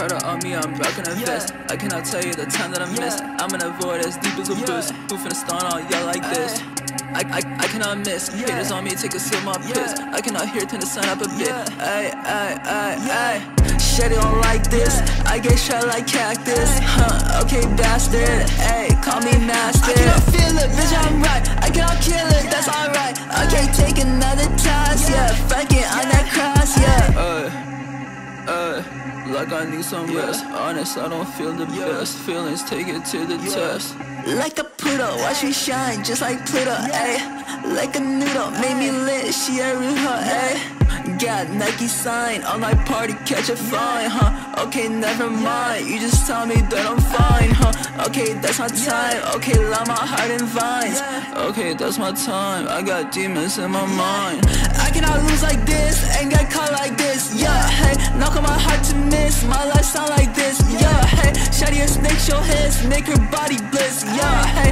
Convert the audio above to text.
Prada on me, I'm rocking a vest. I cannot tell you the time that I missed. I'm in a void as deep as a boost. Who finna stun all y'all like this? I, I, I cannot miss. Haters on me, take a sip, my piss. I cannot hear, turn the sun up a bit. Ay, ay, ay, ay. Shady don't like this. I get shot like cactus. Huh, okay, bastard. Ay, call me master. I cannot feel it, Like I need some rest. Honest, I don't feel the best. Feelings take it to the test. Like a Pluto, watch me shine just like Pluto, ayy. Like a noodle, made me lit, she a real ayy. Got Nike sign on my party, catch a fine, huh? Okay, never mind. You just tell me that I'm fine, huh? Okay, that's my time. Okay, love my heart in vines. Okay, that's my time. I got demons in my mind. I cannot lose like this, ain't get caught like this. Yeah, hey, heart to miss. My life sound like this. Yeah, hey, shady a snake, show his, make her body bliss. Yeah, hey.